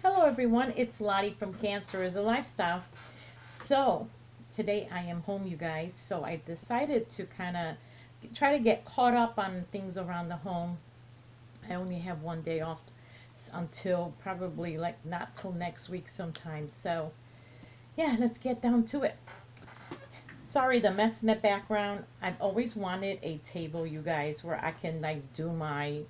Hello everyone, it's Lottie from Cancer is a Lifestyle. So, today I am home you guys, so I decided to kind of try to get caught up on things around the home. I only have one day off until probably like not till next week sometime. So, yeah, let's get down to it. Sorry the mess in the background. I've always wanted a table, you guys, where I can like do my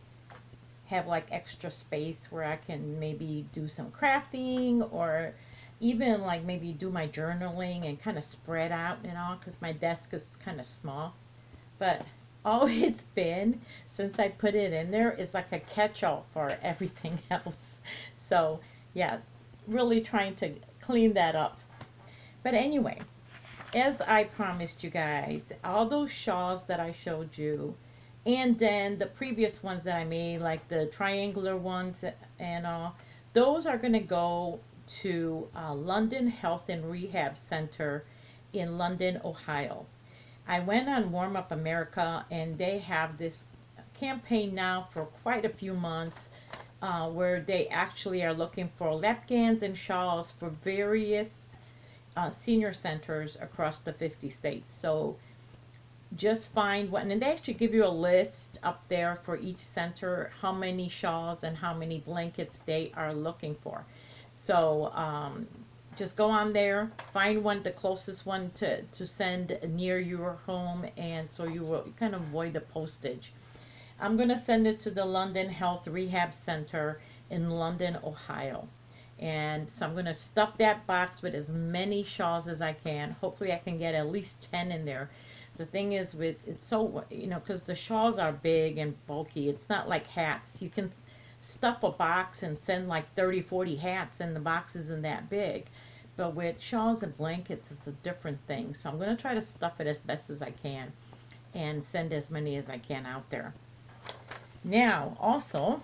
have like extra space where I can maybe do some crafting or even like maybe do my journaling and kind of spread out and all because my desk is kind of small. But all it's been since I put it in there is like a catch-all for everything else. So yeah, really trying to clean that up. But anyway, as I promised you guys, all those shawls that I showed you, and then the previous ones that I made, like the triangular ones and all, those are going to go to uh, London Health and Rehab Center in London, Ohio. I went on Warm Up America and they have this campaign now for quite a few months uh, where they actually are looking for lapgans and shawls for various uh, senior centers across the 50 states. So just find one and they actually give you a list up there for each center how many shawls and how many blankets they are looking for. So um, just go on there find one the closest one to, to send near your home and so you will you can avoid the postage. I'm going to send it to the London Health Rehab Center in London Ohio. And so I'm going to stuff that box with as many shawls as I can. Hopefully I can get at least 10 in there the thing is with it's so you know because the shawls are big and bulky it's not like hats. You can stuff a box and send like 30 40 hats and the box isn't that big. But with shawls and blankets it's a different thing. So I'm going to try to stuff it as best as I can and send as many as I can out there. Now also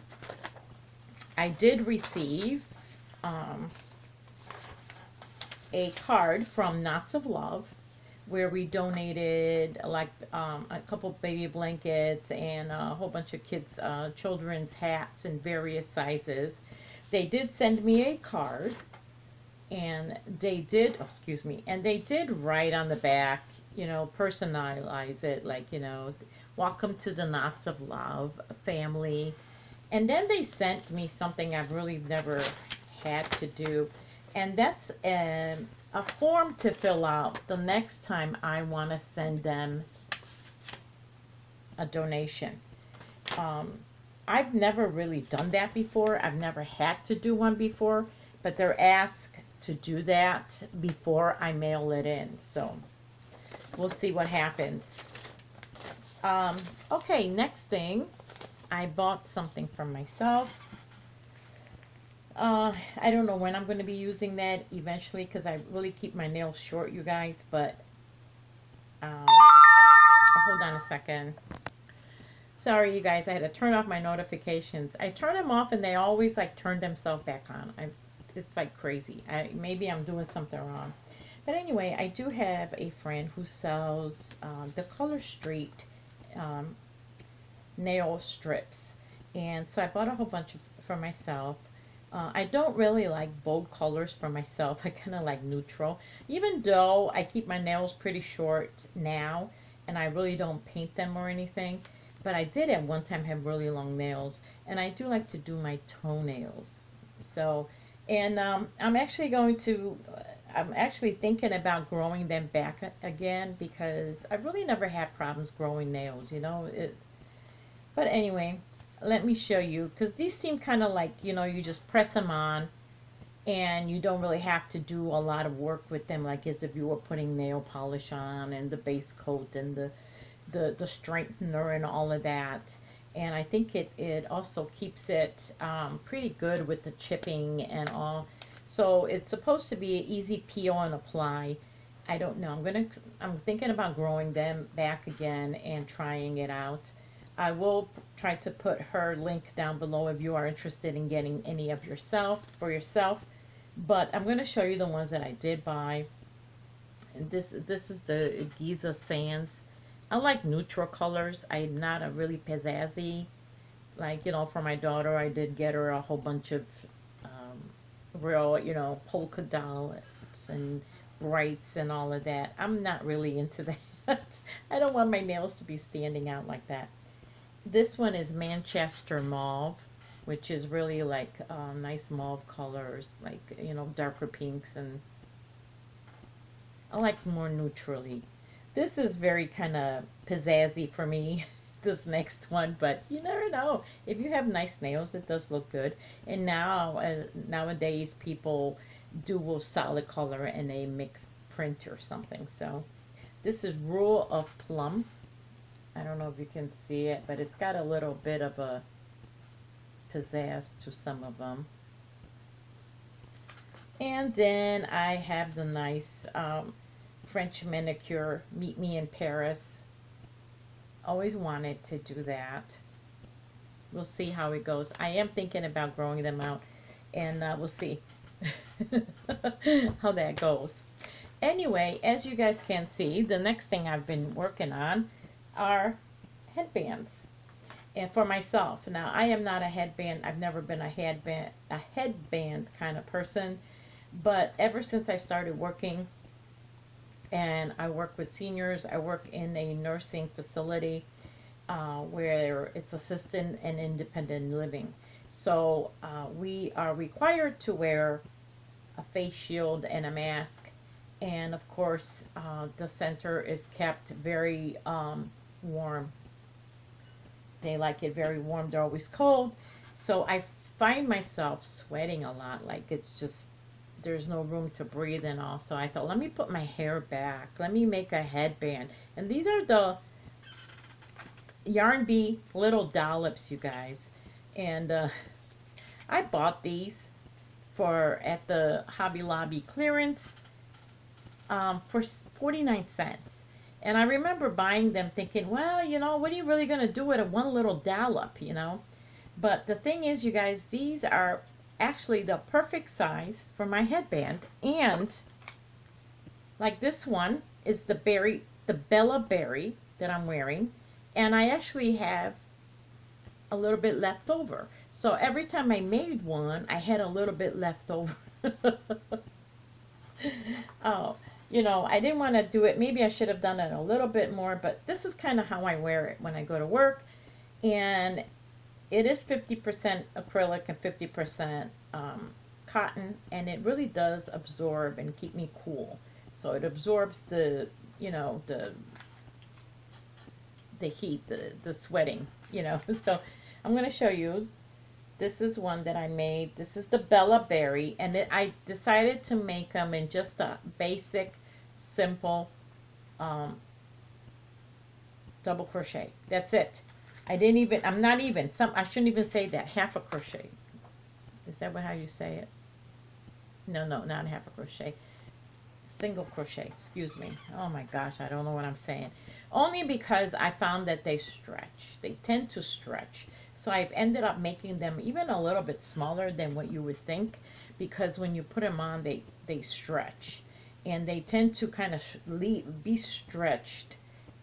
I did receive um, a card from Knots of Love where we donated like um, a couple baby blankets and a whole bunch of kids uh, children's hats in various sizes. They did send me a card and they did oh, excuse me and they did write on the back you know personalize it like you know welcome to the knots of love family. And then they sent me something i've really never had to do and that's um, a form to fill out the next time I want to send them a donation. Um, I've never really done that before. I've never had to do one before, but they're asked to do that before I mail it in. So we'll see what happens. Um, okay, next thing, I bought something for myself. Uh, I don't know when I'm going to be using that eventually because I really keep my nails short, you guys. But, um, hold on a second. Sorry, you guys. I had to turn off my notifications. I turn them off and they always like turn themselves back on. I, it's like crazy. I, maybe I'm doing something wrong. But anyway, I do have a friend who sells um, the Color Street um, nail strips. And so I bought a whole bunch of, for myself. Uh, I don't really like bold colors for myself. I kind of like neutral. Even though I keep my nails pretty short now and I really don't paint them or anything. But I did at one time have really long nails. And I do like to do my toenails. So, and um, I'm actually going to, uh, I'm actually thinking about growing them back again because I really never had problems growing nails, you know. It, but anyway, let me show you because these seem kind of like you know you just press them on and you don't really have to do a lot of work with them like as if you were putting nail polish on and the base coat and the the, the straightener and all of that. And I think it, it also keeps it um, pretty good with the chipping and all. So it's supposed to be an easy peel and apply. I don't know. I'm gonna I'm thinking about growing them back again and trying it out I will try to put her link down below if you are interested in getting any of yourself for yourself. But I'm going to show you the ones that I did buy. And this this is the Giza Sands. I like neutral colors. I'm not a really pizzazzy. Like, you know, for my daughter, I did get her a whole bunch of um, real, you know, polka dots and brights and all of that. I'm not really into that. I don't want my nails to be standing out like that. This one is Manchester Mauve, which is really like uh, nice mauve colors, like, you know, darker pinks and I like more neutrally. This is very kind of pizzazzy for me, this next one, but you never know. If you have nice nails, it does look good. And now, uh, nowadays, people do a solid color and a mixed print or something. So this is Rule of Plum. I don't know if you can see it, but it's got a little bit of a pizzazz to some of them. And then I have the nice um, French manicure, Meet Me in Paris. Always wanted to do that. We'll see how it goes. I am thinking about growing them out, and uh, we'll see how that goes. Anyway, as you guys can see, the next thing I've been working on are headbands. And for myself, now I am not a headband. I've never been a headband a headband kind of person, but ever since I started working and I work with seniors, I work in a nursing facility uh, where it's assisted and independent living. So uh, we are required to wear a face shield and a mask. And of course, uh, the center is kept very um, warm. They like it very warm. They're always cold. So I find myself sweating a lot. Like it's just, there's no room to breathe and all. So I thought, let me put my hair back. Let me make a headband. And these are the Yarn Bee little dollops, you guys. And uh, I bought these for at the Hobby Lobby clearance um, for 49 cents. And I remember buying them thinking, well, you know, what are you really going to do with a one little dollop, you know? But the thing is, you guys, these are actually the perfect size for my headband. And like this one is the berry, the Bella Berry that I'm wearing. And I actually have a little bit left over. So every time I made one, I had a little bit left over. oh, you know, I didn't want to do it. Maybe I should have done it a little bit more, but this is kind of how I wear it when I go to work. And it is 50% acrylic and 50% um, cotton, and it really does absorb and keep me cool. So it absorbs the, you know, the the heat, the, the sweating, you know. So I'm going to show you. This is one that I made. This is the Bella Berry, and it, I decided to make them in just a basic, simple um, double crochet. That's it. I didn't even, I'm not even, some, I shouldn't even say that, half a crochet. Is that what, how you say it? No, no, not half a crochet. Single crochet, excuse me. Oh my gosh, I don't know what I'm saying. Only because I found that they stretch. They tend to stretch. So I've ended up making them even a little bit smaller than what you would think because when you put them on, they, they stretch. And they tend to kind of be stretched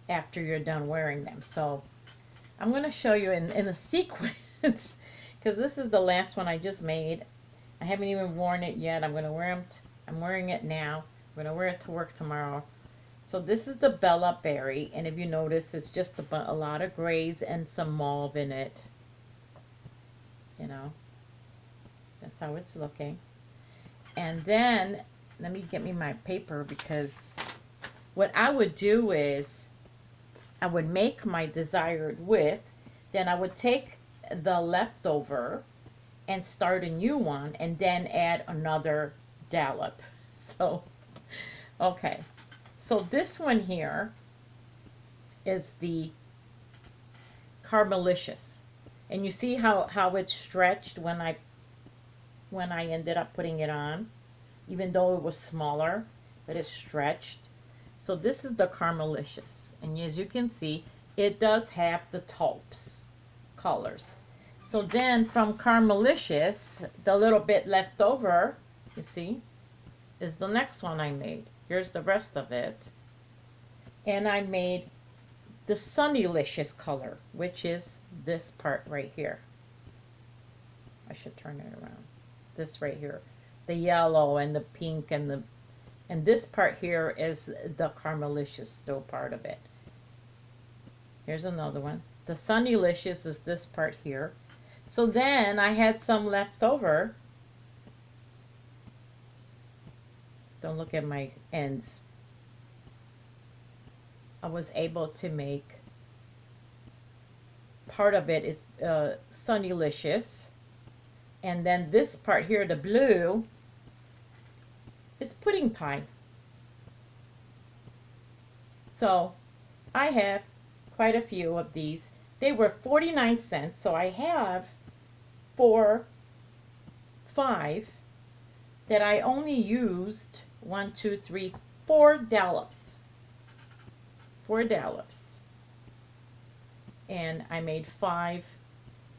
after you're done wearing them. So I'm going to show you in, in a sequence because this is the last one I just made. I haven't even worn it yet. I'm going to wear them. I'm wearing it now. I'm going to wear it to work tomorrow. So this is the Bella Berry. And if you notice, it's just a, a lot of grays and some mauve in it you know. That's how it's looking. And then, let me get me my paper because what I would do is I would make my desired width. Then I would take the leftover and start a new one and then add another dollop. So, okay. So this one here is the Caramelicious. And you see how, how it stretched when I when I ended up putting it on, even though it was smaller, but it stretched. So this is the Caramelicious. And as you can see, it does have the taupes colors. So then from Caramelicious, the little bit left over, you see, is the next one I made. Here's the rest of it. And I made the Sunnylicious color, which is this part right here. I should turn it around. This right here. The yellow and the pink and the and this part here is the Caramelicious still part of it. Here's another one. The Sunnylicious is this part here. So then I had some left over. Don't look at my ends. I was able to make part of it is uh, Sunnylicious. And then this part here, the blue, is pudding pie. So I have quite a few of these. They were 49 cents, so I have four, five that I only used one, two, three, four dollops. Four dollops. And I made five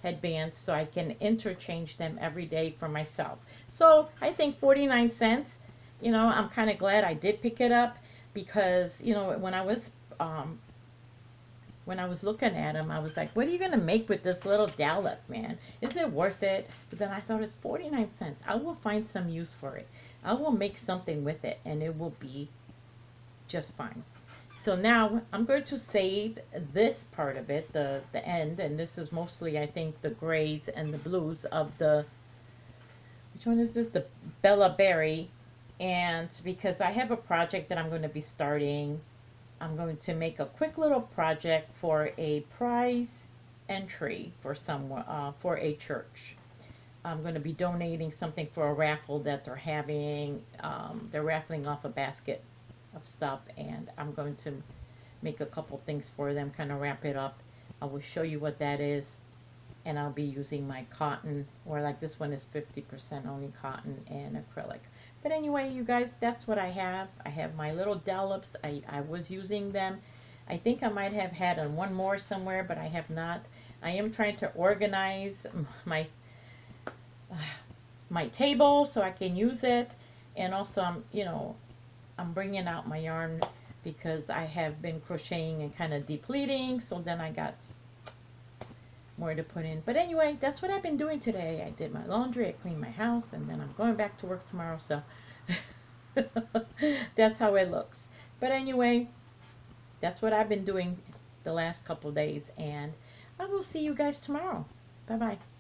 headbands so I can interchange them every day for myself. So I think 49 cents you know, I'm kind of glad I did pick it up because, you know, when I was, um, when I was looking at them, I was like, what are you going to make with this little dollop, man? Is it worth it? But then I thought it's 49 cents. I will find some use for it. I will make something with it and it will be just fine. So now I'm going to save this part of it, the, the end, and this is mostly, I think, the grays and the blues of the, which one is this? The Bella Berry and because I have a project that I'm going to be starting, I'm going to make a quick little project for a prize entry for someone uh, for a church. I'm going to be donating something for a raffle that they're having. Um, they're raffling off a basket of stuff, and I'm going to make a couple things for them, kind of wrap it up. I will show you what that is, and I'll be using my cotton, or like this one is 50% only cotton and acrylic. But anyway, you guys, that's what I have. I have my little dollops. I, I was using them. I think I might have had one more somewhere, but I have not. I am trying to organize my my table so I can use it. And also, I'm, you know, I'm bringing out my yarn because I have been crocheting and kind of depleting. So then I got more to put in. But anyway, that's what I've been doing today. I did my laundry, I cleaned my house, and then I'm going back to work tomorrow. So that's how it looks. But anyway, that's what I've been doing the last couple days. And I will see you guys tomorrow. Bye-bye.